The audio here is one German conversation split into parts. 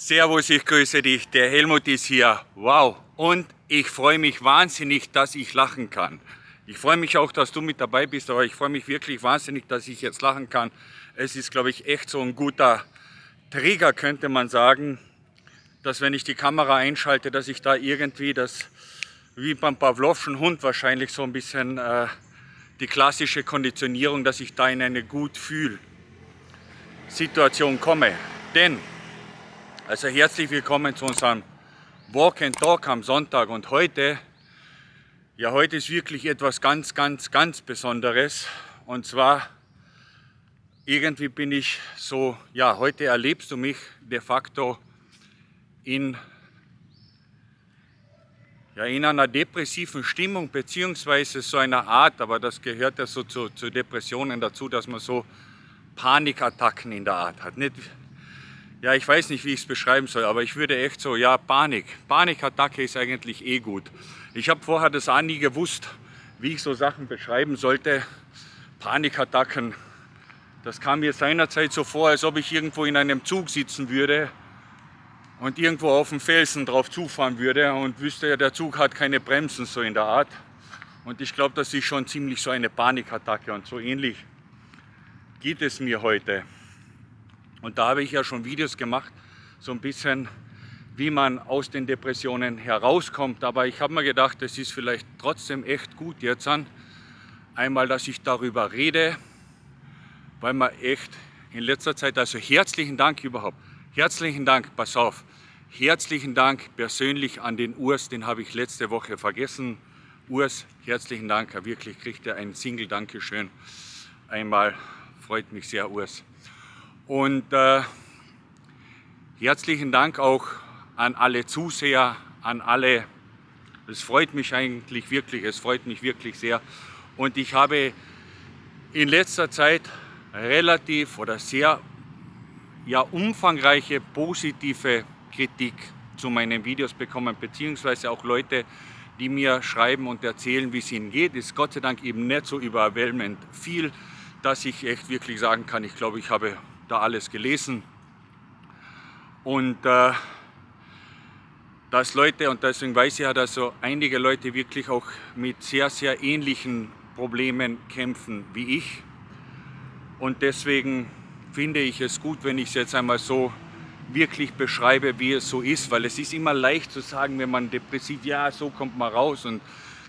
Servus, ich grüße dich. Der Helmut ist hier. Wow. Und ich freue mich wahnsinnig, dass ich lachen kann. Ich freue mich auch, dass du mit dabei bist, aber ich freue mich wirklich wahnsinnig, dass ich jetzt lachen kann. Es ist, glaube ich, echt so ein guter Trigger, könnte man sagen, dass wenn ich die Kamera einschalte, dass ich da irgendwie das, wie beim Pavlovschen Hund wahrscheinlich so ein bisschen äh, die klassische Konditionierung, dass ich da in eine gut fühl Situation komme. Denn also herzlich willkommen zu unserem Walk and Talk am Sonntag und heute, ja heute ist wirklich etwas ganz, ganz, ganz Besonderes und zwar irgendwie bin ich so, ja heute erlebst du mich de facto in, ja, in einer depressiven Stimmung beziehungsweise so einer Art, aber das gehört ja so zu, zu Depressionen dazu, dass man so Panikattacken in der Art hat. Nicht, ja, ich weiß nicht, wie ich es beschreiben soll, aber ich würde echt so, ja, Panik. Panikattacke ist eigentlich eh gut. Ich habe vorher das auch nie gewusst, wie ich so Sachen beschreiben sollte. Panikattacken, das kam mir seinerzeit so vor, als ob ich irgendwo in einem Zug sitzen würde und irgendwo auf dem Felsen drauf zufahren würde und wüsste ja, der Zug hat keine Bremsen, so in der Art. Und ich glaube, das ist schon ziemlich so eine Panikattacke und so ähnlich geht es mir heute. Und da habe ich ja schon Videos gemacht, so ein bisschen, wie man aus den Depressionen herauskommt. Aber ich habe mir gedacht, es ist vielleicht trotzdem echt gut jetzt an, einmal, dass ich darüber rede, weil man echt in letzter Zeit, also herzlichen Dank überhaupt, herzlichen Dank, pass auf, herzlichen Dank persönlich an den Urs, den habe ich letzte Woche vergessen. Urs, herzlichen Dank, wirklich kriegt er ein Single-Dankeschön. Einmal, freut mich sehr, Urs. Und äh, herzlichen Dank auch an alle Zuseher, an alle. Es freut mich eigentlich wirklich, es freut mich wirklich sehr. Und ich habe in letzter Zeit relativ oder sehr ja, umfangreiche positive Kritik zu meinen Videos bekommen, beziehungsweise auch Leute, die mir schreiben und erzählen, wie es ihnen geht. Ist Gott sei Dank eben nicht so überwältigend viel, dass ich echt wirklich sagen kann, ich glaube, ich habe da alles gelesen. Und äh, dass Leute, und deswegen weiß ich ja, dass so einige Leute wirklich auch mit sehr, sehr ähnlichen Problemen kämpfen wie ich. Und deswegen finde ich es gut, wenn ich es jetzt einmal so wirklich beschreibe, wie es so ist, weil es ist immer leicht zu sagen, wenn man depressiv, ja, so kommt man raus und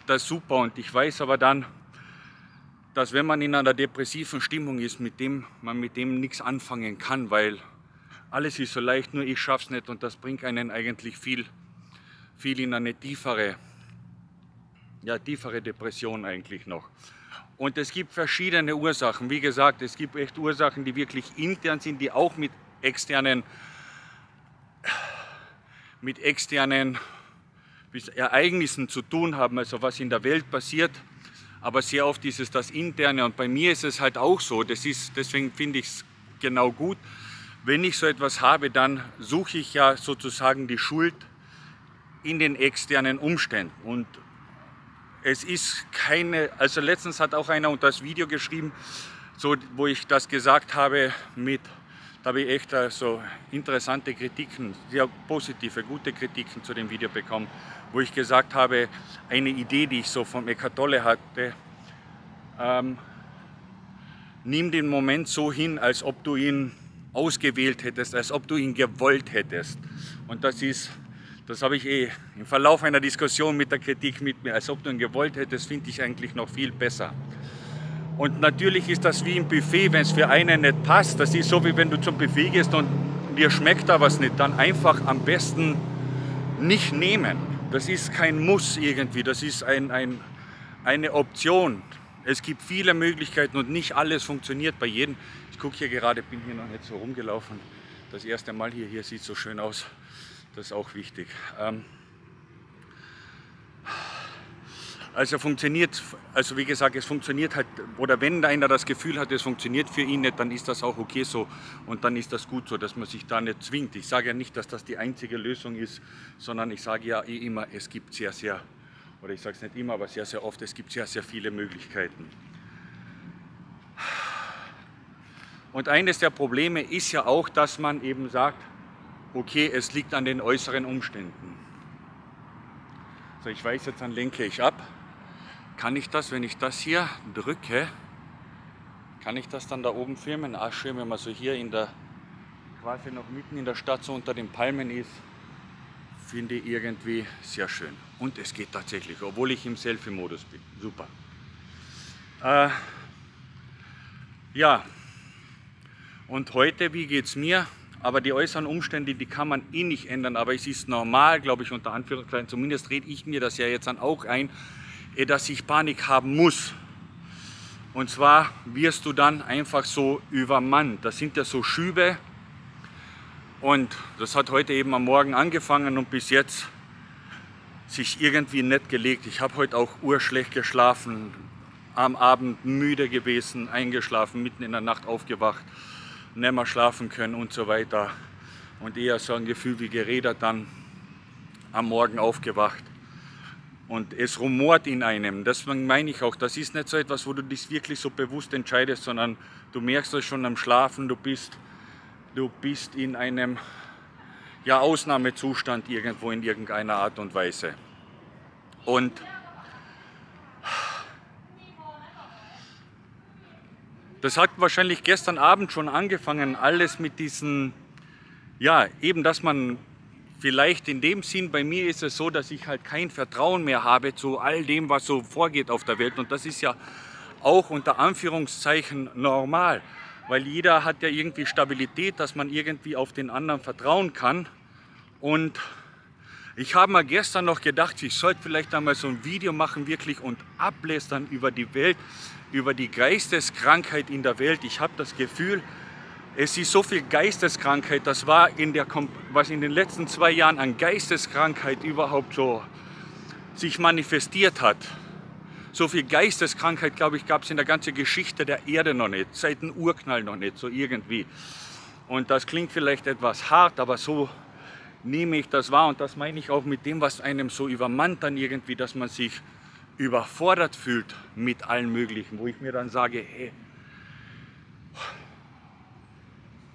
das ist super. Und ich weiß aber dann, dass wenn man in einer depressiven Stimmung ist, mit dem man mit dem nichts anfangen kann, weil alles ist so leicht, nur ich schaff's nicht und das bringt einen eigentlich viel, viel in eine tiefere, ja, tiefere Depression eigentlich noch. Und es gibt verschiedene Ursachen. Wie gesagt, es gibt echt Ursachen, die wirklich intern sind, die auch mit externen, mit externen Ereignissen zu tun haben, also was in der Welt passiert aber sehr oft ist es das Interne und bei mir ist es halt auch so. Das ist, deswegen finde ich es genau gut. Wenn ich so etwas habe, dann suche ich ja sozusagen die Schuld in den externen Umständen. Und es ist keine, also letztens hat auch einer unter das Video geschrieben, so, wo ich das gesagt habe mit da habe ich echt also interessante Kritiken, sehr positive, gute Kritiken zu dem Video bekommen, wo ich gesagt habe, eine Idee, die ich so vom Eckart Tolle hatte, ähm, nimm den Moment so hin, als ob du ihn ausgewählt hättest, als ob du ihn gewollt hättest. Und das ist, das habe ich eh im Verlauf einer Diskussion mit der Kritik mit mir, als ob du ihn gewollt hättest, finde ich eigentlich noch viel besser. Und natürlich ist das wie im Buffet, wenn es für einen nicht passt. Das ist so, wie wenn du zum Buffet gehst und dir schmeckt da was nicht, dann einfach am besten nicht nehmen. Das ist kein Muss irgendwie, das ist ein, ein, eine Option. Es gibt viele Möglichkeiten und nicht alles funktioniert bei jedem. Ich gucke hier gerade, bin hier noch nicht so rumgelaufen. Das erste Mal hier, hier sieht so schön aus. Das ist auch wichtig. Ähm, also funktioniert, also wie gesagt, es funktioniert halt, oder wenn einer das Gefühl hat, es funktioniert für ihn nicht, dann ist das auch okay so und dann ist das gut so, dass man sich da nicht zwingt. Ich sage ja nicht, dass das die einzige Lösung ist, sondern ich sage ja eh immer, es gibt sehr, sehr, oder ich sage es nicht immer, aber sehr, sehr oft, es gibt sehr, sehr viele Möglichkeiten. Und eines der Probleme ist ja auch, dass man eben sagt, okay, es liegt an den äußeren Umständen. So, ich weiß jetzt, dann lenke ich ab. Kann ich das, wenn ich das hier drücke, kann ich das dann da oben filmen? Ah, schön, wenn man so hier in der, quasi noch mitten in der Stadt so unter den Palmen ist, finde ich irgendwie sehr schön. Und es geht tatsächlich, obwohl ich im Selfie-Modus bin. Super. Äh, ja, und heute, wie geht es mir? Aber die äußeren Umstände, die kann man eh nicht ändern. Aber es ist normal, glaube ich, unter Anführungszeichen, zumindest rede ich mir das ja jetzt dann auch ein, dass ich Panik haben muss. Und zwar wirst du dann einfach so übermannt. Das sind ja so Schübe. Und das hat heute eben am Morgen angefangen und bis jetzt sich irgendwie nett gelegt. Ich habe heute auch urschlecht geschlafen, am Abend müde gewesen, eingeschlafen, mitten in der Nacht aufgewacht nicht mehr schlafen können und so weiter. Und eher so ein Gefühl wie geredet dann am Morgen aufgewacht. Und es rumort in einem. Deswegen meine ich auch, das ist nicht so etwas, wo du dich wirklich so bewusst entscheidest, sondern du merkst es schon am Schlafen, du bist, du bist in einem ja, Ausnahmezustand irgendwo in irgendeiner Art und Weise. Und Das hat wahrscheinlich gestern Abend schon angefangen, alles mit diesen, ja, eben, dass man vielleicht in dem Sinn, bei mir ist es so, dass ich halt kein Vertrauen mehr habe zu all dem, was so vorgeht auf der Welt. Und das ist ja auch unter Anführungszeichen normal, weil jeder hat ja irgendwie Stabilität, dass man irgendwie auf den anderen vertrauen kann. Und ich habe mal gestern noch gedacht, ich sollte vielleicht einmal so ein Video machen wirklich und ablästern über die Welt, über die Geisteskrankheit in der Welt. Ich habe das Gefühl, es ist so viel Geisteskrankheit, das war in der, was in den letzten zwei Jahren an Geisteskrankheit überhaupt so sich manifestiert hat. So viel Geisteskrankheit, glaube ich, gab es in der ganzen Geschichte der Erde noch nicht, seit dem Urknall noch nicht, so irgendwie. Und das klingt vielleicht etwas hart, aber so nehme ich das wahr. Und das meine ich auch mit dem, was einem so übermannt dann irgendwie, dass man sich überfordert fühlt mit allen Möglichen, wo ich mir dann sage, hey,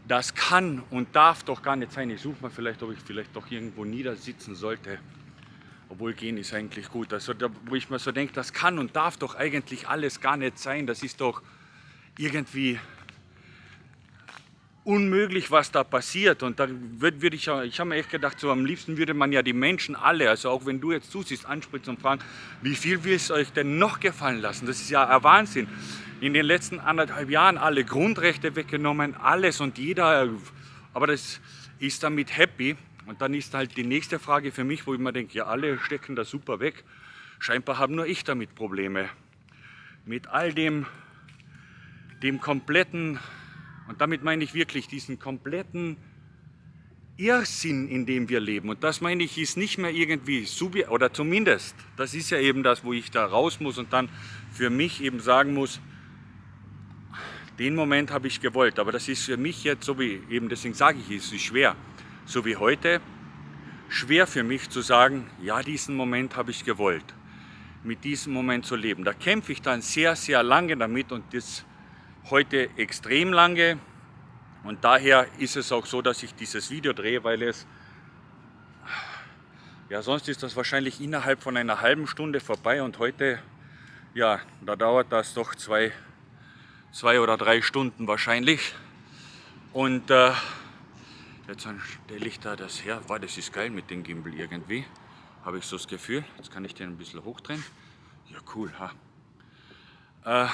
das kann und darf doch gar nicht sein. Ich suche mal vielleicht, ob ich vielleicht doch irgendwo niedersitzen sollte. Obwohl gehen ist eigentlich gut. Also da, wo ich mir so denke, das kann und darf doch eigentlich alles gar nicht sein. Das ist doch irgendwie unmöglich, was da passiert. Und da würde würd ich, ich habe mir echt gedacht, so am liebsten würde man ja die Menschen alle, also auch wenn du jetzt zusiehst, anspritzen und fragen, wie viel will es euch denn noch gefallen lassen? Das ist ja ein Wahnsinn. In den letzten anderthalb Jahren alle Grundrechte weggenommen, alles und jeder, aber das ist damit happy. Und dann ist halt die nächste Frage für mich, wo ich mir denke, ja, alle stecken da super weg. Scheinbar haben nur ich damit Probleme. Mit all dem, dem kompletten und damit meine ich wirklich diesen kompletten Irrsinn, in dem wir leben. Und das meine ich, ist nicht mehr irgendwie subjektiv, oder zumindest, das ist ja eben das, wo ich da raus muss und dann für mich eben sagen muss, den Moment habe ich gewollt. Aber das ist für mich jetzt, so wie eben, deswegen sage ich, es ist schwer. So wie heute, schwer für mich zu sagen, ja, diesen Moment habe ich gewollt. Mit diesem Moment zu leben. Da kämpfe ich dann sehr, sehr lange damit und das heute extrem lange und daher ist es auch so, dass ich dieses Video drehe, weil es, ja sonst ist das wahrscheinlich innerhalb von einer halben Stunde vorbei und heute, ja, da dauert das doch zwei, zwei oder drei Stunden wahrscheinlich. Und äh, jetzt stelle ich da das her, wow, das ist geil mit dem Gimbal irgendwie, habe ich so das Gefühl, jetzt kann ich den ein bisschen hochdrehen, ja cool, ha. Äh,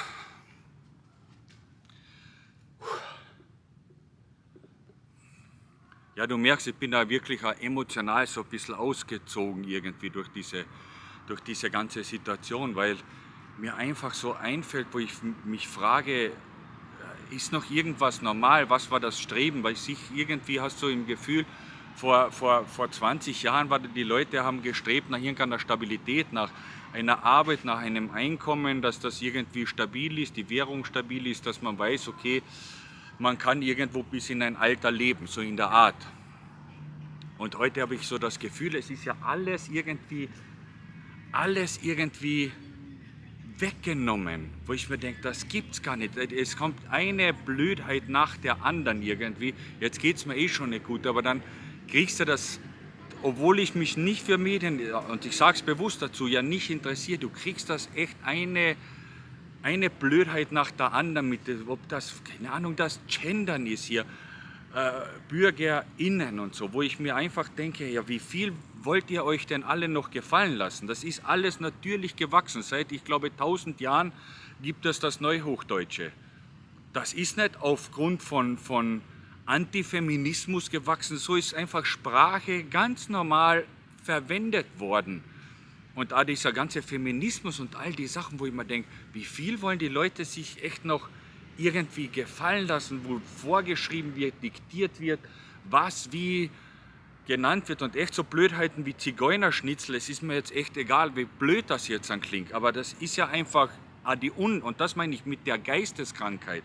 Ja, du merkst, ich bin da wirklich emotional so ein bisschen ausgezogen irgendwie durch diese, durch diese ganze Situation, weil mir einfach so einfällt, wo ich mich frage, äh, ist noch irgendwas normal? Was war das Streben? Weil sich irgendwie hast du im Gefühl, vor, vor, vor 20 Jahren war die Leute haben gestrebt nach irgendeiner Stabilität, nach einer Arbeit, nach einem Einkommen, dass das irgendwie stabil ist, die Währung stabil ist, dass man weiß, okay, man kann irgendwo bis in ein Alter leben, so in der Art. Und heute habe ich so das Gefühl, es ist ja alles irgendwie, alles irgendwie weggenommen, wo ich mir denke, das gibt's gar nicht. Es kommt eine Blödheit nach der anderen irgendwie. Jetzt geht es mir eh schon nicht gut, aber dann kriegst du das, obwohl ich mich nicht für Medien, und ich sage es bewusst dazu, ja nicht interessiert, du kriegst das echt eine, eine Blödheit nach der anderen, mit, ob das, keine Ahnung, das Gendern ist hier, äh, BürgerInnen und so, wo ich mir einfach denke, ja, wie viel wollt ihr euch denn alle noch gefallen lassen? Das ist alles natürlich gewachsen. Seit, ich glaube, tausend Jahren gibt es das Neuhochdeutsche. Das ist nicht aufgrund von, von Antifeminismus gewachsen, so ist einfach Sprache ganz normal verwendet worden. Und auch dieser ganze Feminismus und all die Sachen, wo ich mir denke, wie viel wollen die Leute sich echt noch irgendwie gefallen lassen, wo vorgeschrieben wird, diktiert wird, was wie genannt wird und echt so Blödheiten wie Zigeunerschnitzel, es ist mir jetzt echt egal, wie blöd das jetzt dann klingt, aber das ist ja einfach die Un und das meine ich mit der Geisteskrankheit.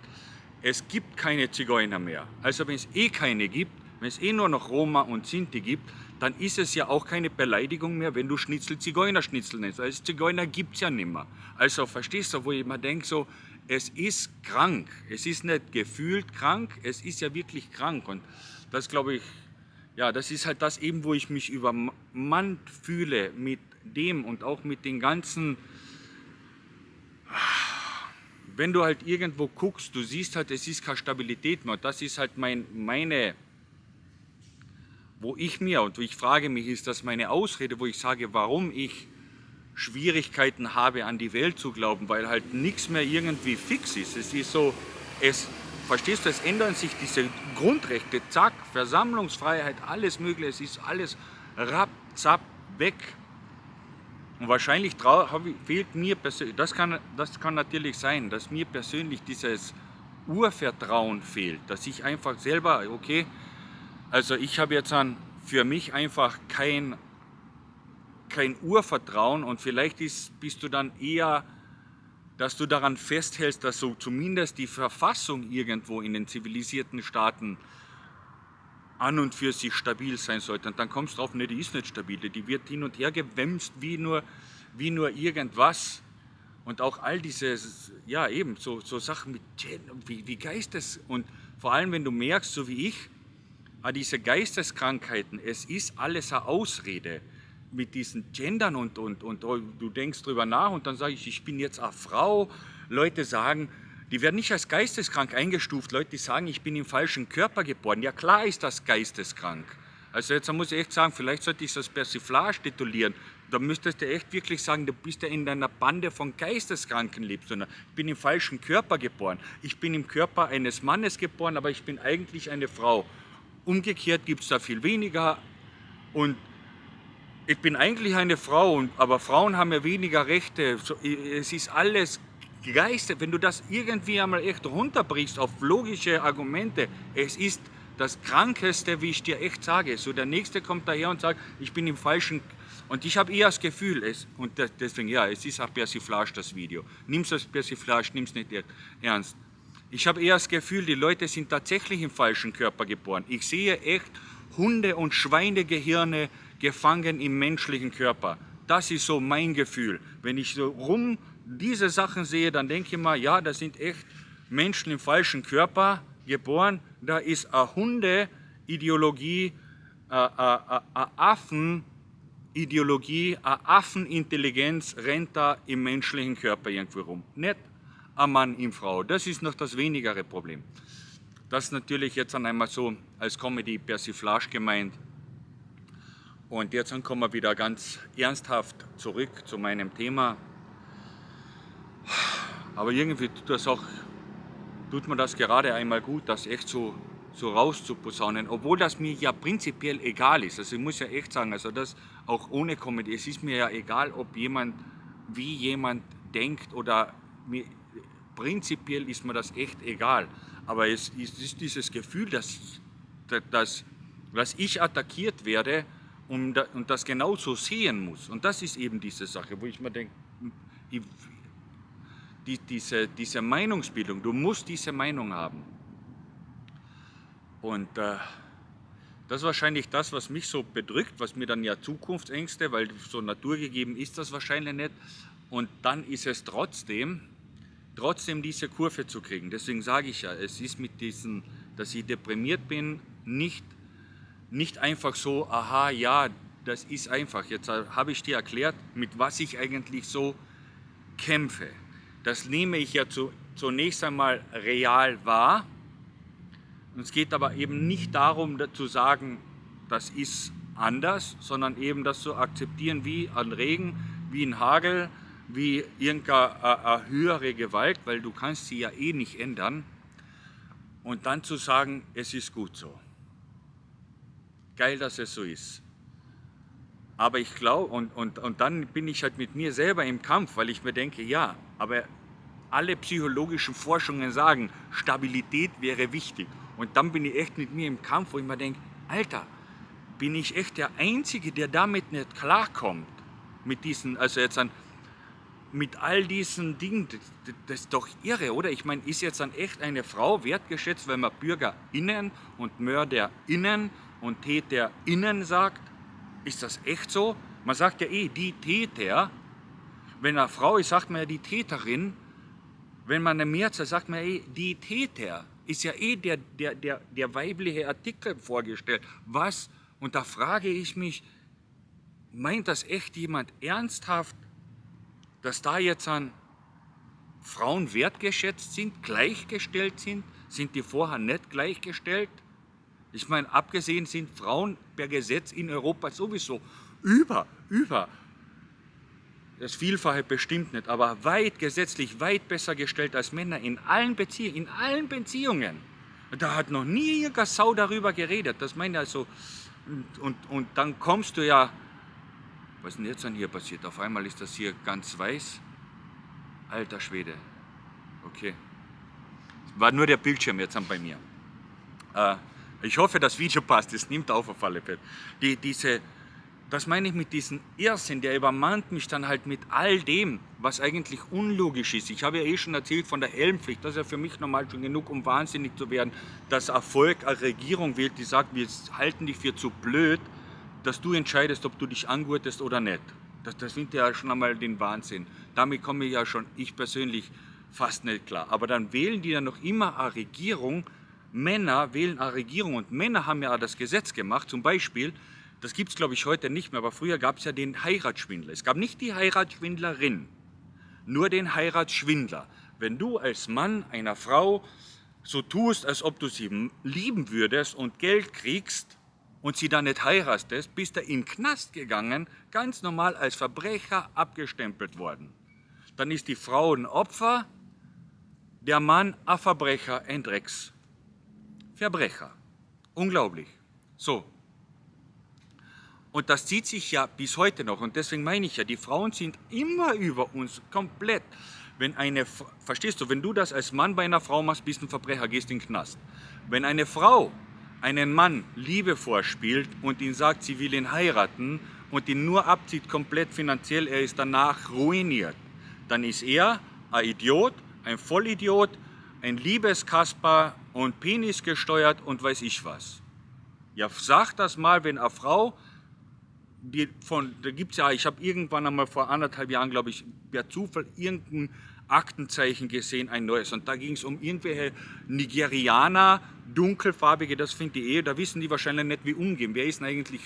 Es gibt keine Zigeuner mehr. Also wenn es eh keine gibt, wenn es eh nur noch Roma und Sinti gibt, dann ist es ja auch keine Beleidigung mehr, wenn du Schnitzel Zigeunerschnitzel nennst. Weil Zigeuner gibt es ja nicht mehr. Also verstehst du, wo ich mir denke, so, es ist krank. Es ist nicht gefühlt krank, es ist ja wirklich krank. Und das glaube ich, ja, das ist halt das eben, wo ich mich übermannt fühle mit dem und auch mit den ganzen, wenn du halt irgendwo guckst, du siehst halt, es ist keine Stabilität mehr. Das ist halt mein, meine, wo ich mir, und ich frage mich, ist das meine Ausrede, wo ich sage, warum ich Schwierigkeiten habe, an die Welt zu glauben, weil halt nichts mehr irgendwie fix ist. Es ist so, es, verstehst du, es ändern sich diese Grundrechte, zack, Versammlungsfreiheit, alles Mögliche, es ist alles rapp, zapp, weg. Und wahrscheinlich fehlt mir persönlich, das kann, das kann natürlich sein, dass mir persönlich dieses Urvertrauen fehlt, dass ich einfach selber, okay, also ich habe jetzt an, für mich einfach kein kein Urvertrauen und vielleicht ist, bist du dann eher, dass du daran festhältst, dass so zumindest die Verfassung irgendwo in den zivilisierten Staaten an und für sich stabil sein sollte. Und dann kommst du drauf, ne, die ist nicht stabil, die wird hin und her gewämst wie nur, wie nur irgendwas. Und auch all diese, ja eben, so, so Sachen mit, wie, wie Geistes, und vor allem wenn du merkst, so wie ich, ah, diese Geisteskrankheiten, es ist alles eine Ausrede mit diesen Gendern und, und, und du denkst drüber nach und dann sage ich, ich bin jetzt eine Frau. Leute sagen, die werden nicht als geisteskrank eingestuft. Leute, die sagen, ich bin im falschen Körper geboren. Ja klar ist das geisteskrank. Also jetzt muss ich echt sagen, vielleicht sollte ich das Persiflage titulieren. Da müsstest du echt wirklich sagen, du bist ja in einer Bande von Geisteskranken lebst. Ich bin im falschen Körper geboren. Ich bin im Körper eines Mannes geboren, aber ich bin eigentlich eine Frau. Umgekehrt gibt es da viel weniger. Und ich bin eigentlich eine Frau, aber Frauen haben ja weniger Rechte. Es ist alles Geiste. Wenn du das irgendwie einmal echt runterbrichst auf logische Argumente, es ist das Krankeste, wie ich dir echt sage. So der Nächste kommt daher und sagt, ich bin im falschen und ich habe eher das Gefühl, es, und deswegen, ja, es ist auch Persiflage, das Video. Nimm's als Persiflage, nimm's nicht ernst. Ich habe eher das Gefühl, die Leute sind tatsächlich im falschen Körper geboren. Ich sehe echt Hunde- und Schweinegehirne, gefangen im menschlichen Körper. Das ist so mein Gefühl. Wenn ich so rum diese Sachen sehe, dann denke ich mal, ja, das sind echt Menschen im falschen Körper geboren. Da ist eine Hunde-Ideologie, eine Affen-Ideologie, eine Affenintelligenz rennt da im menschlichen Körper irgendwo rum. Nicht ein Mann im Frau. Das ist noch das wenigere Problem. Das natürlich jetzt einmal so als Comedy-Persiflage gemeint. Und jetzt kommen wir wieder ganz ernsthaft zurück zu meinem Thema. Aber irgendwie tut, das auch, tut mir das gerade einmal gut, das echt so, so rauszuposaunen, obwohl das mir ja prinzipiell egal ist. Also ich muss ja echt sagen, also das auch ohne Comedy, es ist mir ja egal, ob jemand, wie jemand denkt oder mir, prinzipiell ist mir das echt egal. Aber es ist dieses Gefühl, dass, dass, dass ich attackiert werde, und, das genau so sehen muss. Und das ist eben diese Sache, wo ich mir denke, die, diese, diese Meinungsbildung, du musst diese Meinung haben. Und äh, das ist wahrscheinlich das, was mich so bedrückt, was mir dann ja Zukunftsängste, weil so naturgegeben ist das wahrscheinlich nicht. Und dann ist es trotzdem, trotzdem diese Kurve zu kriegen. Deswegen sage ich ja, es ist mit diesen, dass ich deprimiert bin, nicht nicht einfach so, aha, ja, das ist einfach. Jetzt habe ich dir erklärt, mit was ich eigentlich so kämpfe. Das nehme ich ja zu, zunächst einmal real wahr. Und es geht aber eben nicht darum, zu sagen, das ist anders, sondern eben das zu akzeptieren wie ein Regen, wie ein Hagel, wie irgendeine höhere Gewalt, weil du kannst sie ja eh nicht ändern. Und dann zu sagen, es ist gut so. Geil, dass es so ist. Aber ich glaube, und, und, und dann bin ich halt mit mir selber im Kampf, weil ich mir denke, ja, aber alle psychologischen Forschungen sagen, Stabilität wäre wichtig. Und dann bin ich echt mit mir im Kampf, wo ich mir denke, Alter, bin ich echt der Einzige, der damit nicht klarkommt. Mit diesen, also jetzt an, mit all diesen Dingen, das, das, ist doch irre, oder? Ich meine, ist jetzt dann echt eine Frau wertgeschätzt, wenn man BürgerInnen und MörderInnen und TäterInnen sagt? Ist das echt so? Man sagt ja eh die Täter. Wenn eine Frau ist, sagt man ja die Täterin. Wenn man eine Mehrzahl sagt man ja eh die Täter. Ist ja eh der, der, der, der weibliche Artikel vorgestellt. Was? Und da frage ich mich, meint das echt jemand ernsthaft, dass da jetzt an Frauen wertgeschätzt sind, gleichgestellt sind? Sind die vorher nicht gleichgestellt? Ich meine, abgesehen sind Frauen per Gesetz in Europa sowieso über, über das Vielfache bestimmt nicht, aber weit gesetzlich, weit besser gestellt als Männer in allen Beziehungen. In allen Beziehungen. Da hat noch nie irgendeine Sau darüber geredet. Das meine ich also. Und, und, und dann kommst du ja. Was ist denn jetzt an hier passiert? Auf einmal ist das hier ganz weiß. Alter Schwede. Okay. War nur der Bildschirm jetzt bei mir. Äh, ich hoffe, das Video passt. Es nimmt auf auf alle Fälle. Die, diese das meine ich mit diesem Irrsinn, der übermannt mich dann halt mit all dem, was eigentlich unlogisch ist. Ich habe ja eh schon erzählt von der Helmpflicht, das ist ja für mich normal schon genug, um wahnsinnig zu werden, dass Erfolg eine Regierung wählt, die sagt, wir halten dich für zu blöd, dass du entscheidest, ob du dich angurtest oder nicht. Das, das finde ich ja schon einmal den Wahnsinn. Damit komme ich ja schon, ich persönlich, fast nicht klar. Aber dann wählen die ja noch immer eine Regierung, Männer wählen eine Regierung und Männer haben ja das Gesetz gemacht, zum Beispiel, das gibt es, glaube ich, heute nicht mehr, aber früher gab es ja den Heiratsschwindler. Es gab nicht die Heiratsschwindlerin, nur den Heiratsschwindler. Wenn du als Mann einer Frau so tust, als ob du sie lieben würdest und Geld kriegst und sie dann nicht heiratest, bist du in den Knast gegangen, ganz normal als Verbrecher abgestempelt worden. Dann ist die Frau ein Opfer, der Mann ein Verbrecher, ein Drecksverbrecher. Unglaublich. So, und das zieht sich ja bis heute noch. Und deswegen meine ich ja, die Frauen sind immer über uns komplett. Wenn eine, verstehst du, wenn du das als Mann bei einer Frau machst, bist du ein Verbrecher, gehst in den Knast. Wenn eine Frau einen Mann Liebe vorspielt und ihn sagt, sie will ihn heiraten und ihn nur abzieht komplett finanziell, er ist danach ruiniert, dann ist er ein Idiot, ein Vollidiot, ein Liebeskasper und Penis gesteuert und weiß ich was. Ja, sag das mal, wenn eine Frau die von, da gibt es ja, ich habe irgendwann einmal vor anderthalb Jahren, glaube ich, per Zufall irgendein Aktenzeichen gesehen, ein neues. Und da ging es um irgendwelche Nigerianer, dunkelfarbige, das finde ich eh, da wissen die wahrscheinlich nicht, wie umgehen. Wer ist eigentlich,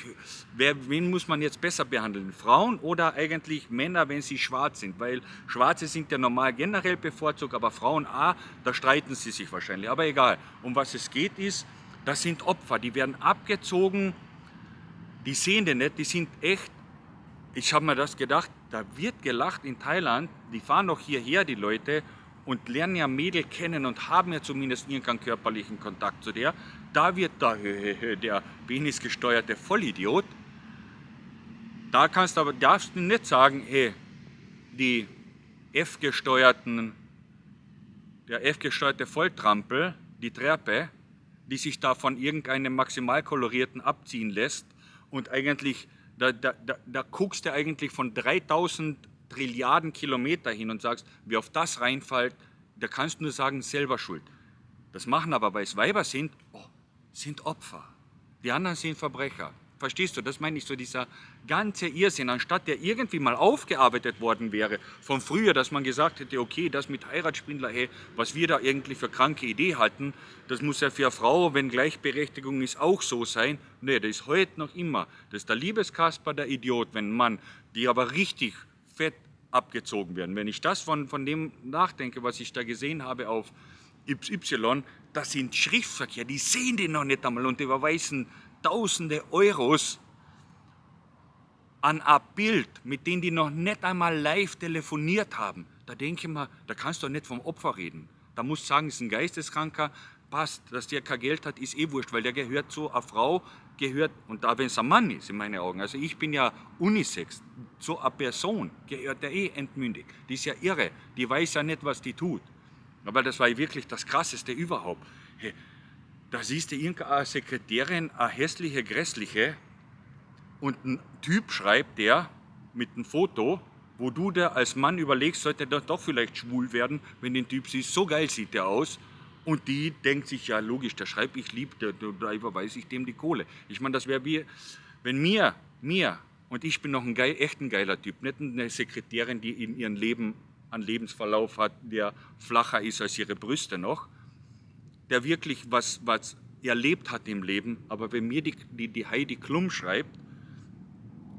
wer, wen muss man jetzt besser behandeln? Frauen oder eigentlich Männer, wenn sie schwarz sind? Weil Schwarze sind ja normal generell bevorzugt, aber Frauen, ah, da streiten sie sich wahrscheinlich. Aber egal, um was es geht ist, das sind Opfer, die werden abgezogen, die sehen den nicht, die sind echt, ich habe mir das gedacht, da wird gelacht in Thailand, die fahren doch hierher, die Leute, und lernen ja Mädel kennen und haben ja zumindest irgendeinen körperlichen Kontakt zu der. Da wird da der penisgesteuerte Vollidiot. Da kannst du aber, darfst du nicht sagen, hey, die F-gesteuerten, der F-gesteuerte Volltrampel, die Treppe, die sich da von irgendeinem maximal kolorierten abziehen lässt, und eigentlich, da, da, da, da guckst du eigentlich von 3000 Trilliarden Kilometer hin und sagst, wer auf das reinfällt, da kannst du nur sagen, selber schuld. Das machen aber, weil es Weiber sind, oh, sind Opfer. Die anderen sind Verbrecher. Verstehst du? Das meine ich so, dieser ganze Irrsinn, anstatt der irgendwie mal aufgearbeitet worden wäre von früher, dass man gesagt hätte, okay, das mit Heiratsspindler, hey, was wir da irgendwie für kranke Idee hatten, das muss ja für eine Frau, wenn Gleichberechtigung ist, auch so sein. Nee, das ist heute noch immer. Das ist der Liebeskasper, der Idiot, wenn ein Mann, die aber richtig fett abgezogen werden. Wenn ich das von, von dem nachdenke, was ich da gesehen habe auf Y, das sind Schriftverkehr, die sehen die noch nicht einmal und überweisen tausende Euros an ein Bild, mit dem die noch nicht einmal live telefoniert haben. Da denke ich mir, da kannst du nicht vom Opfer reden. Da musst du sagen, es ist ein Geisteskranker, passt, dass der kein Geld hat, ist eh wurscht, weil der gehört zu einer Frau, gehört, und da wenn es ein Mann ist, in meinen Augen, also ich bin ja Unisex, zu einer Person gehört der eh entmündigt. Die ist ja irre, die weiß ja nicht, was die tut. Aber das war wirklich das Krasseste überhaupt. Hey, da siehst du irgendeine Sekretärin, eine hässliche, grässliche, und ein Typ schreibt der mit einem Foto, wo du dir als Mann überlegst, sollte der doch vielleicht schwul werden, wenn den Typ siehst, so geil sieht der aus. Und die denkt sich, ja logisch, der schreibt, ich liebe, der, da überweise ich dem die Kohle. Ich meine, das wäre wie, wenn mir, mir, und ich bin noch ein geil, echt ein geiler Typ, nicht eine Sekretärin, die in ihrem Leben einen Lebensverlauf hat, der flacher ist als ihre Brüste noch, der wirklich was, was erlebt hat im Leben. Aber wenn mir die, die, die Heidi Klum schreibt,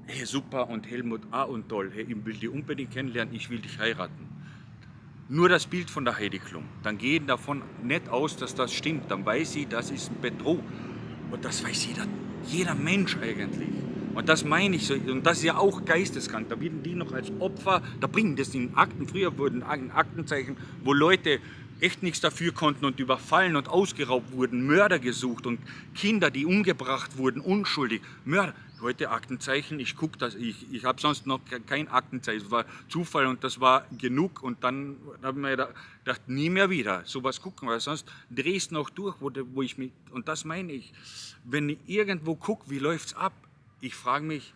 hey super und Helmut A und toll, hey, ich will dich unbedingt kennenlernen, ich will dich heiraten. Nur das Bild von der Heidi Klum, dann gehen davon nicht aus, dass das stimmt. Dann weiß sie, das ist ein Betrug. Und das weiß jeder, jeder Mensch eigentlich. Und das meine ich so, und das ist ja auch geisteskrank. Da werden die noch als Opfer, da bringen das in Akten, früher wurden Aktenzeichen, wo Leute echt nichts dafür konnten und überfallen und ausgeraubt wurden, Mörder gesucht und Kinder, die umgebracht wurden, unschuldig, Mörder. Heute Aktenzeichen, ich gucke das, ich, ich habe sonst noch kein Aktenzeichen, es war Zufall und das war genug und dann habe ich mir gedacht, nie mehr wieder sowas gucken, weil sonst drehst du noch durch, wo, wo ich mich, und das meine ich, wenn ich irgendwo gucke, wie läuft es ab, ich frage mich,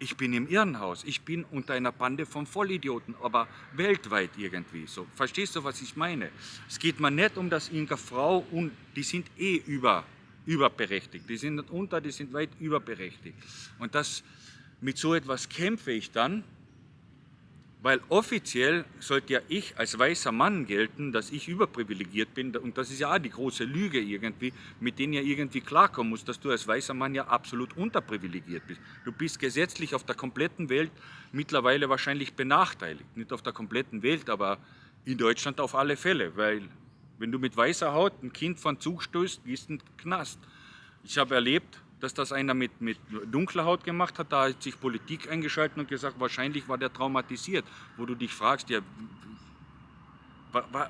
ich bin im Irrenhaus, ich bin unter einer Bande von Vollidioten, aber weltweit irgendwie so. Verstehst du, was ich meine? Es geht mir nicht um das irgendeine Frau und die sind eh über, überberechtigt. Die sind nicht unter, die sind weit überberechtigt. Und das, mit so etwas kämpfe ich dann, weil offiziell sollte ja ich als weißer Mann gelten, dass ich überprivilegiert bin. Und das ist ja auch die große Lüge irgendwie, mit denen ja irgendwie klarkommen muss, dass du als weißer Mann ja absolut unterprivilegiert bist. Du bist gesetzlich auf der kompletten Welt mittlerweile wahrscheinlich benachteiligt. Nicht auf der kompletten Welt, aber in Deutschland auf alle Fälle. Weil wenn du mit weißer Haut ein Kind von Zug stößt, gehst du in den Knast. Ich habe erlebt, dass das einer mit, mit dunkler Haut gemacht hat. Da hat sich Politik eingeschaltet und gesagt, wahrscheinlich war der traumatisiert. Wo du dich fragst, ja,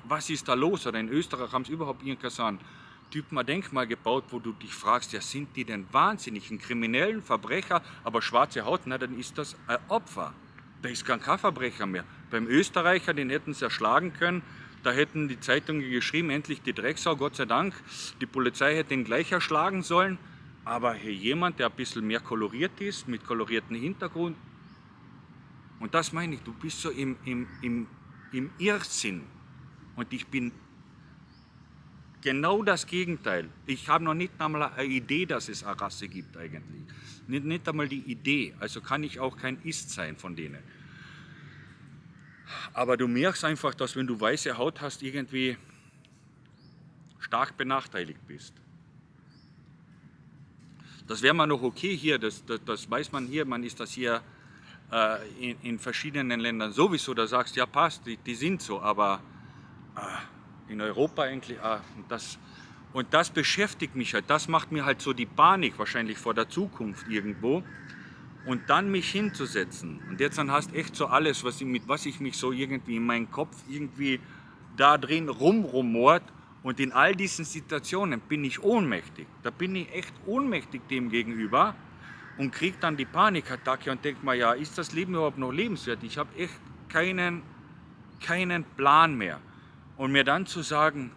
was ist da los? Oder in Österreich haben sie überhaupt irgendeinen Typen ein Denkmal gebaut, wo du dich fragst, ja, sind die denn wahnsinnig, ein kriminellen Verbrecher, aber schwarze Haut, na, dann ist das ein Opfer. Da ist kein Verbrecher mehr. Beim Österreicher, den hätten sie erschlagen können, da hätten die Zeitungen geschrieben, endlich die Drecksau, Gott sei Dank. Die Polizei hätte ihn gleich erschlagen sollen. Aber hier jemand, der ein bisschen mehr koloriert ist, mit koloriertem Hintergrund, und das meine ich, du bist so im, im, im, im Irrsinn. Und ich bin genau das Gegenteil. Ich habe noch nicht einmal eine Idee, dass es eine Rasse gibt eigentlich. Nicht, nicht einmal die Idee. Also kann ich auch kein Ist sein von denen. Aber du merkst einfach, dass wenn du weiße Haut hast, irgendwie stark benachteiligt bist. Das wäre mal noch okay hier, das, das, das, weiß man hier, man ist das hier äh, in, in, verschiedenen Ländern sowieso, da sagst du, ja passt, die, die sind so, aber äh, in Europa eigentlich, und, das, und das beschäftigt mich halt, das macht mir halt so die Panik wahrscheinlich vor der Zukunft irgendwo. Und dann mich hinzusetzen und jetzt dann hast echt so alles, was ich, mit was ich mich so irgendwie in meinem Kopf irgendwie da drin rumrumort, und in all diesen Situationen bin ich ohnmächtig. Da bin ich echt ohnmächtig dem gegenüber und kriege dann die Panikattacke und denke mir, ja, ist das Leben überhaupt noch lebenswert? Ich habe echt keinen, keinen Plan mehr. Und mir dann zu sagen,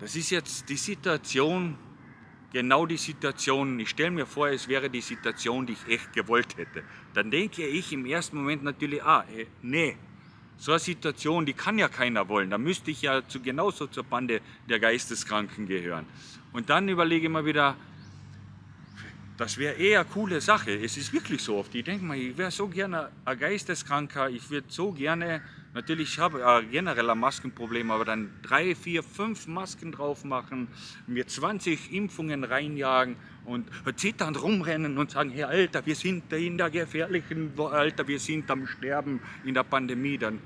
das ist jetzt die Situation, genau die Situation, ich stelle mir vor, es wäre die Situation, die ich echt gewollt hätte. Dann denke ich im ersten Moment natürlich, ah, äh, nee, so eine Situation, die kann ja keiner wollen. Da müsste ich ja zu, genauso zur Bande der Geisteskranken gehören. Und dann überlege ich mir wieder, das wäre eher eine coole Sache. Es ist wirklich so oft. Ich denke mal, ich wäre so gerne ein Geisteskranker. Ich würde so gerne, natürlich ich habe ich generell ein Maskenproblem, aber dann drei, vier, fünf Masken drauf machen, mir 20 Impfungen reinjagen und zitternd rumrennen und sagen, hey Alter, wir sind in der gefährlichen, Alter, wir sind am Sterben in der Pandemie. Dann,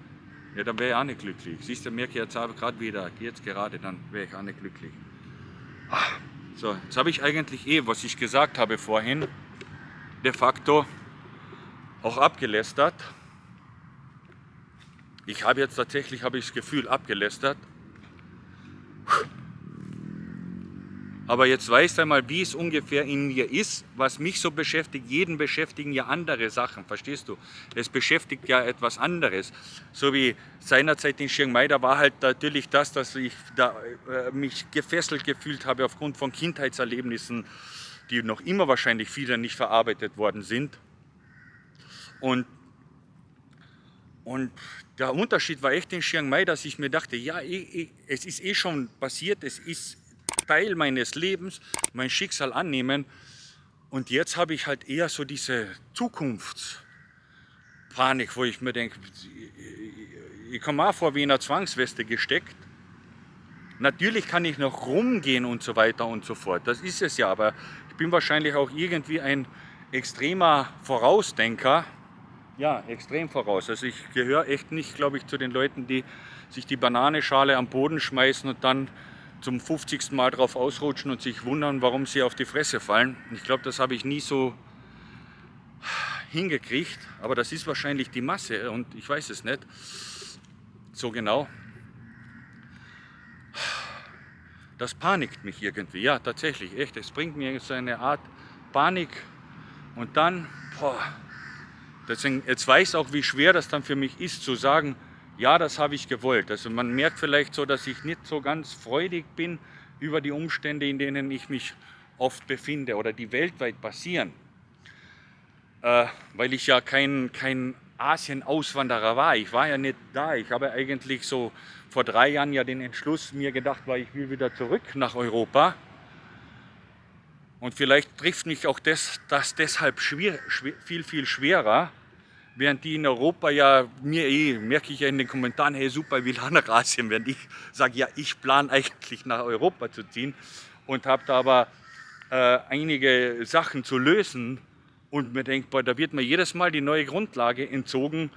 ja, dann wäre ich auch nicht glücklich. Siehst du, merke ich jetzt gerade wieder, jetzt gerade, dann wäre ich auch nicht glücklich. Ah. So, jetzt habe ich eigentlich eh, was ich gesagt habe vorhin, de facto auch abgelästert. Ich habe jetzt tatsächlich, habe ich das Gefühl, abgelästert. Aber jetzt weißt du einmal, wie es ungefähr in mir ist, was mich so beschäftigt. Jeden beschäftigen ja andere Sachen, verstehst du? Es beschäftigt ja etwas anderes. So wie seinerzeit in Chiang Mai, da war halt natürlich das, dass ich da, äh, mich gefesselt gefühlt habe aufgrund von Kindheitserlebnissen, die noch immer wahrscheinlich viele nicht verarbeitet worden sind. Und, und der Unterschied war echt in Chiang Mai, dass ich mir dachte, ja, ich, ich, es ist eh schon passiert, es ist Teil meines Lebens, mein Schicksal annehmen. Und jetzt habe ich halt eher so diese Zukunftspanik, wo ich mir denke, ich komme auch vor wie in einer Zwangsweste gesteckt. Natürlich kann ich noch rumgehen und so weiter und so fort. Das ist es ja, aber ich bin wahrscheinlich auch irgendwie ein extremer Vorausdenker. Ja, extrem voraus. Also ich gehöre echt nicht, glaube ich, zu den Leuten, die sich die Bananenschale am Boden schmeißen und dann zum 50. Mal drauf ausrutschen und sich wundern, warum sie auf die Fresse fallen. Ich glaube, das habe ich nie so hingekriegt, aber das ist wahrscheinlich die Masse und ich weiß es nicht so genau. Das panikt mich irgendwie, ja tatsächlich, echt. Es bringt mir so eine Art Panik und dann, boah, deswegen, jetzt weiß auch, wie schwer das dann für mich ist zu sagen, ja, das habe ich gewollt. Also man merkt vielleicht so, dass ich nicht so ganz freudig bin über die Umstände, in denen ich mich oft befinde oder die weltweit passieren. Äh, weil ich ja kein, kein Asien-Auswanderer war. Ich war ja nicht da. Ich habe eigentlich so vor drei Jahren ja den Entschluss mir gedacht, weil ich will wieder zurück nach Europa. Und vielleicht trifft mich auch das, das deshalb schwer, schwer, viel, viel schwerer, während die in Europa ja, mir eh, merke ich ja in den Kommentaren, hey super, will auch nach Asien, während ich sage, ja, ich plane eigentlich nach Europa zu ziehen und habe da aber äh, einige Sachen zu lösen und mir denke, boah, da wird mir jedes Mal die neue Grundlage entzogen,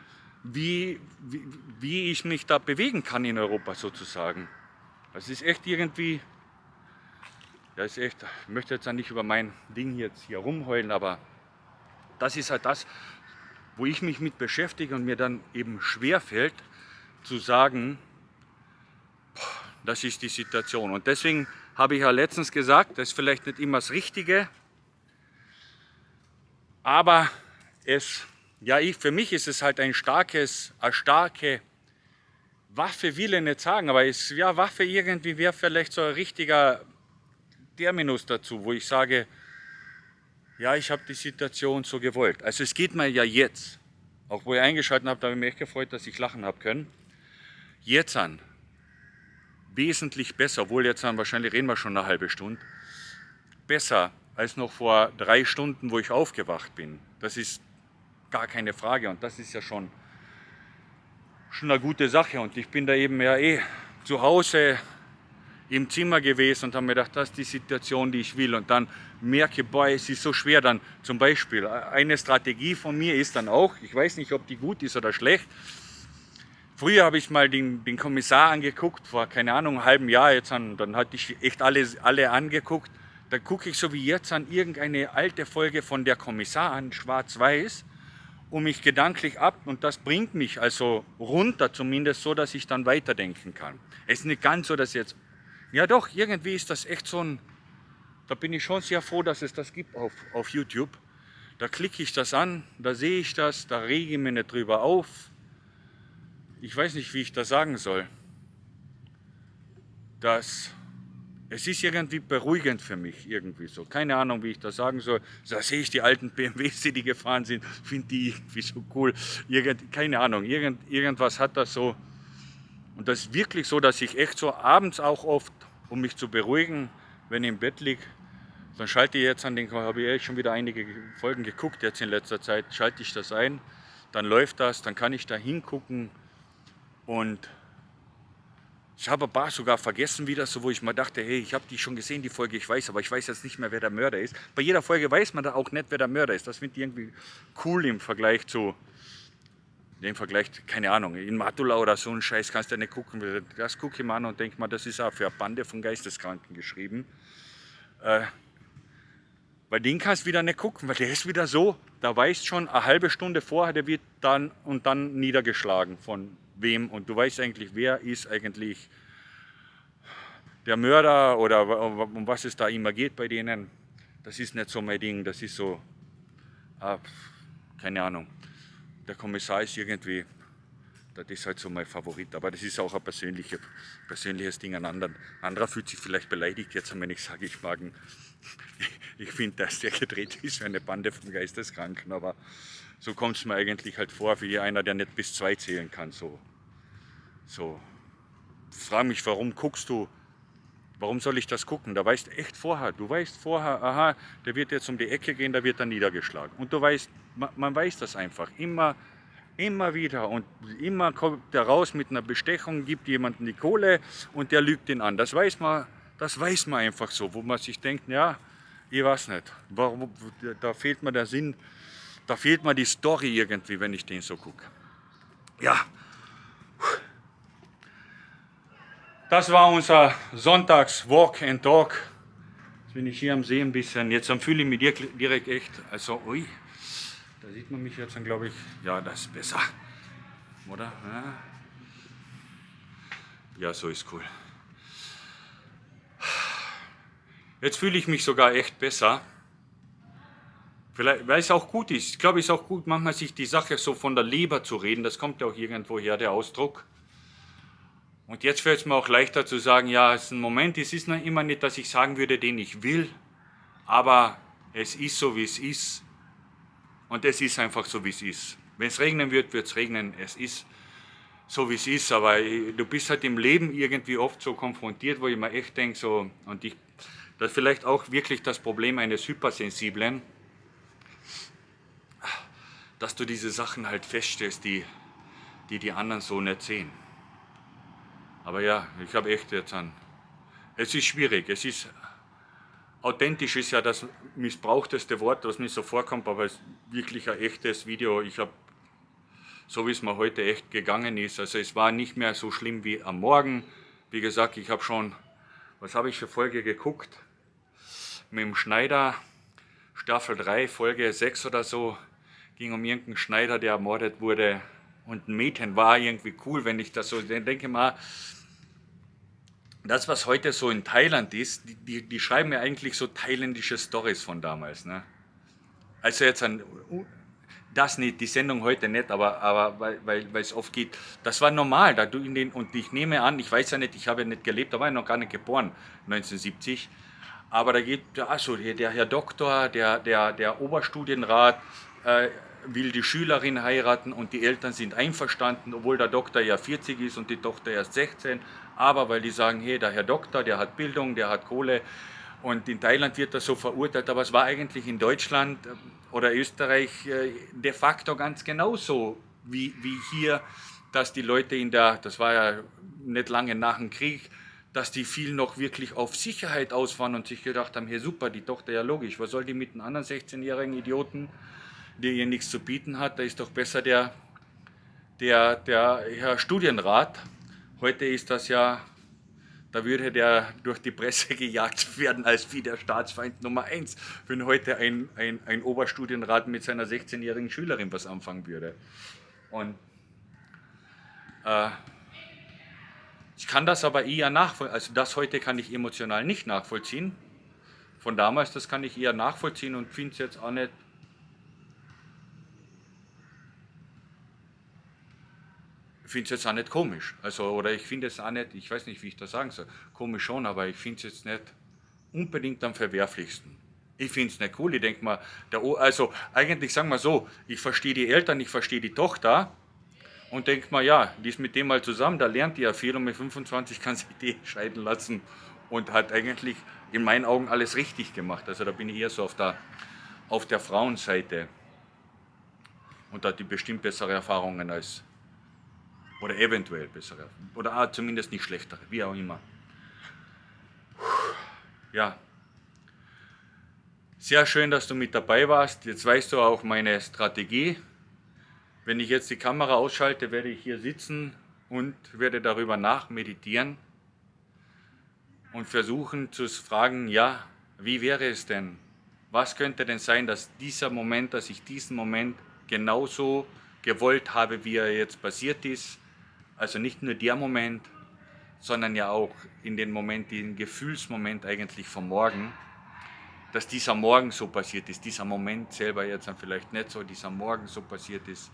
wie, wie, wie ich mich da bewegen kann in Europa sozusagen. Das ist echt irgendwie, das ist echt, ich möchte jetzt nicht über mein Ding jetzt hier rumheulen, aber das ist halt das, wo ich mich mit beschäftige und mir dann eben schwer fällt zu sagen, das ist die Situation. Und deswegen habe ich ja letztens gesagt, das ist vielleicht nicht immer das Richtige, aber es, ja, ich, für mich ist es halt ein starkes, eine starke Waffe, will ich nicht sagen, aber es, ja, Waffe irgendwie wäre vielleicht so ein richtiger Terminus dazu, wo ich sage, ja, ich habe die Situation so gewollt. Also es geht mir ja jetzt, auch wo ihr eingeschaltet habt, habe ich mich echt gefreut, dass ich lachen habe können. Jetzt an, wesentlich besser, obwohl jetzt an, wahrscheinlich reden wir schon eine halbe Stunde, besser als noch vor drei Stunden, wo ich aufgewacht bin. Das ist gar keine Frage und das ist ja schon, schon eine gute Sache und ich bin da eben ja eh zu Hause im Zimmer gewesen und habe mir gedacht, das ist die Situation, die ich will. Und dann merke, boah, es ist so schwer dann. Zum Beispiel, eine Strategie von mir ist dann auch, ich weiß nicht, ob die gut ist oder schlecht. Früher habe ich mal den, den Kommissar angeguckt, vor keine Ahnung, einem halben Jahr jetzt an, dann hatte ich echt alle, alle angeguckt. Da gucke ich so wie jetzt an irgendeine alte Folge von der Kommissar an, schwarz-weiß, um mich gedanklich ab und das bringt mich also runter, zumindest so, dass ich dann weiterdenken kann. Es ist nicht ganz so, dass jetzt ja doch, irgendwie ist das echt so ein, da bin ich schon sehr froh, dass es das gibt auf, auf YouTube. Da klicke ich das an, da sehe ich das, da rege ich mich nicht drüber auf. Ich weiß nicht, wie ich das sagen soll. Das, es ist irgendwie beruhigend für mich, irgendwie so. Keine Ahnung, wie ich das sagen soll. Da sehe ich die alten BMWs, die gefahren sind, finde die irgendwie so cool. Irgend, keine Ahnung, irgend, irgendwas hat das so. Und das ist wirklich so, dass ich echt so abends auch oft, um mich zu beruhigen, wenn ich im Bett liege, Dann schalte ich jetzt an den, habe ich eh schon wieder einige Folgen geguckt jetzt in letzter Zeit, schalte ich das ein, dann läuft das, dann kann ich da hingucken und ich habe ein paar sogar vergessen wieder, so wo ich mal dachte, hey, ich habe die schon gesehen, die Folge, ich weiß, aber ich weiß jetzt nicht mehr, wer der Mörder ist. Bei jeder Folge weiß man da auch nicht, wer der Mörder ist. Das finde ich irgendwie cool im Vergleich zu, im Vergleich, keine Ahnung, in Matula oder so ein Scheiß kannst du nicht gucken. Das gucke ich mal an und denke mal, das ist auch für eine Bande von Geisteskranken geschrieben. Äh, bei den kannst du wieder nicht gucken, weil der ist wieder so, da weißt schon, eine halbe Stunde vorher, der wird dann und dann niedergeschlagen von wem und du weißt eigentlich, wer ist eigentlich der Mörder oder um was es da immer geht bei denen. Das ist nicht so mein Ding, das ist so, ah, keine Ahnung. Der Kommissar ist irgendwie, das ist halt so mein Favorit, aber das ist auch ein persönliche, persönliches Ding an anderen. Anderer fühlt sich vielleicht beleidigt jetzt, wenn ich sage, ich mag ihn. Ich finde, dass der gedreht ist wie eine Bande von Geisteskranken, aber so kommt es mir eigentlich halt vor, wie einer, der nicht bis zwei zählen kann. So. So, frage mich, warum guckst du? Warum soll ich das gucken? Da weißt echt vorher, du weißt vorher, aha, der wird jetzt um die Ecke gehen, da wird er niedergeschlagen. Und du weißt, man, man weiß das einfach, immer, immer wieder. Und immer kommt der raus mit einer Bestechung, gibt jemandem die Kohle und der lügt ihn an. Das weiß man, das weiß man einfach so, wo man sich denkt, ja, ich weiß nicht, warum, da fehlt mir der Sinn, da fehlt mir die Story irgendwie, wenn ich den so gucke. Ja, Das war unser Sonntags Walk and Talk. Jetzt bin ich hier am See ein bisschen. Jetzt fühle ich mich direkt echt. Also, ui, da sieht man mich jetzt dann, glaube ich. Ja, das ist besser. Oder? Ja. ja, so ist cool. Jetzt fühle ich mich sogar echt besser. Vielleicht, weil es auch gut ist. Ich glaube, es ist auch gut, manchmal sich die Sache so von der Leber zu reden. Das kommt ja auch irgendwo her, der Ausdruck. Und jetzt fällt es mir auch leichter zu sagen, ja, es ist ein Moment, es ist noch immer nicht, dass ich sagen würde, den ich will, aber es ist so, wie es ist. Und es ist einfach so, wie es ist. Wenn es regnen wird, wird es regnen. Es ist so, wie es ist. Aber du bist halt im Leben irgendwie oft so konfrontiert, wo ich mir echt denke, so, und ich, das ist vielleicht auch wirklich das Problem eines Hypersensiblen, dass du diese Sachen halt feststellst, die die, die anderen so nicht sehen. Aber ja, ich habe echt jetzt an. Es ist schwierig. Es ist authentisch ist ja das missbrauchteste Wort, was mir so vorkommt, aber es ist wirklich ein echtes Video. Ich habe, so wie es mir heute echt gegangen ist, also es war nicht mehr so schlimm wie am Morgen. Wie gesagt, ich habe schon, was habe ich für Folge geguckt? Mit dem Schneider, Staffel 3, Folge 6 oder so, ging um irgendeinen Schneider, der ermordet wurde und ein Mädchen war irgendwie cool, wenn ich das so denke mal, das, was heute so in Thailand ist, die, die, die schreiben mir eigentlich so thailändische Stories von damals. Ne? Also jetzt ein, das nicht, die Sendung heute nicht, aber, aber weil, es oft geht, das war normal, da du in den, und ich nehme an, ich weiß ja nicht, ich habe ja nicht gelebt, da war ich noch gar nicht geboren, 1970, aber da geht, also der Herr Doktor, der, der, der Oberstudienrat, will die Schülerin heiraten und die Eltern sind einverstanden, obwohl der Doktor ja 40 ist und die Tochter erst 16. Aber weil die sagen, hey, der Herr Doktor, der hat Bildung, der hat Kohle. Und in Thailand wird das so verurteilt, aber es war eigentlich in Deutschland äh, oder Österreich äh, de facto ganz genauso wie, wie hier, dass die Leute in der, das war ja nicht lange nach dem Krieg, dass die viel noch wirklich auf Sicherheit ausfahren und sich gedacht haben, hey super, die Tochter ja logisch, was soll die mit einem anderen 16-jährigen Idioten der ihr nichts zu bieten hat, da ist doch besser der, der, der Herr Studienrat. Heute ist das ja, da würde der durch die Presse gejagt werden als wie der Staatsfeind Nummer eins, wenn heute ein, ein, ein Oberstudienrat mit seiner 16-jährigen Schülerin was anfangen würde. Und äh, ich kann das aber eher nachvollziehen, also das heute kann ich emotional nicht nachvollziehen. Von damals, das kann ich eher nachvollziehen und finde es jetzt auch nicht finde es jetzt auch nicht komisch. Also, oder ich finde es auch nicht, ich weiß nicht, wie ich das sagen soll, komisch schon, aber ich finde es jetzt nicht unbedingt am verwerflichsten. Ich finde es nicht cool. Ich denke mal, der, also eigentlich sagen wir so, ich verstehe die Eltern, ich verstehe die Tochter und denke mal, ja, die ist mit dem mal zusammen, da lernt die ja viel und mit 25 kann sie die scheiden lassen und hat eigentlich in meinen Augen alles richtig gemacht. Also da bin ich eher so auf der, auf der Frauenseite und da hat die bestimmt bessere Erfahrungen als, oder eventuell bessere, oder zumindest nicht schlechtere, wie auch immer. Ja, sehr schön, dass du mit dabei warst. Jetzt weißt du auch meine Strategie. Wenn ich jetzt die Kamera ausschalte, werde ich hier sitzen und werde darüber nachmeditieren und versuchen zu fragen, ja, wie wäre es denn? Was könnte denn sein, dass dieser Moment, dass ich diesen Moment genauso gewollt habe, wie er jetzt passiert ist? Also nicht nur der Moment, sondern ja auch in den Moment, den Gefühlsmoment eigentlich vom Morgen dass dieser Morgen so passiert ist, dieser Moment selber jetzt dann vielleicht nicht so, dieser Morgen so passiert ist.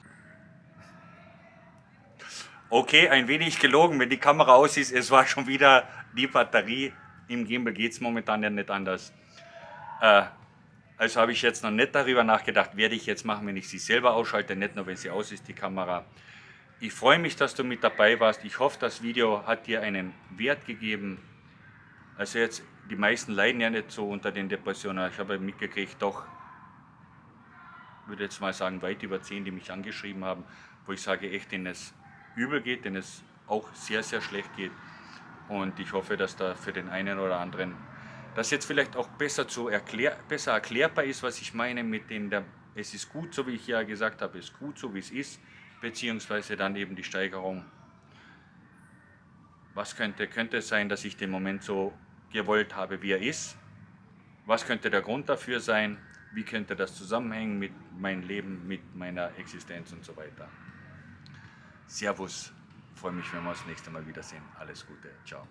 Okay, ein wenig gelogen, wenn die Kamera aus ist, es war schon wieder die Batterie. Im Gimbal geht es momentan ja nicht anders. Äh, also habe ich jetzt noch nicht darüber nachgedacht, werde ich jetzt machen, wenn ich sie selber ausschalte, nicht nur wenn sie aus ist, die Kamera. Ich freue mich, dass du mit dabei warst. Ich hoffe, das Video hat dir einen Wert gegeben. Also jetzt die meisten leiden ja nicht so unter den Depressionen. Ich habe mitgekriegt, doch, würde jetzt mal sagen, weit über zehn, die mich angeschrieben haben, wo ich sage, echt, denen es übel geht, denen es auch sehr, sehr schlecht geht. Und ich hoffe, dass da für den einen oder anderen das jetzt vielleicht auch besser, zu erklär, besser erklärbar ist, was ich meine mit dem, es ist gut, so wie ich ja gesagt habe, es ist gut, so wie es ist, beziehungsweise dann eben die Steigerung. Was könnte, könnte es sein, dass ich den Moment so gewollt habe, wie er ist. Was könnte der Grund dafür sein? Wie könnte das zusammenhängen mit meinem Leben, mit meiner Existenz und so weiter. Servus, freue mich, wenn wir uns das nächste Mal wiedersehen. Alles Gute, ciao.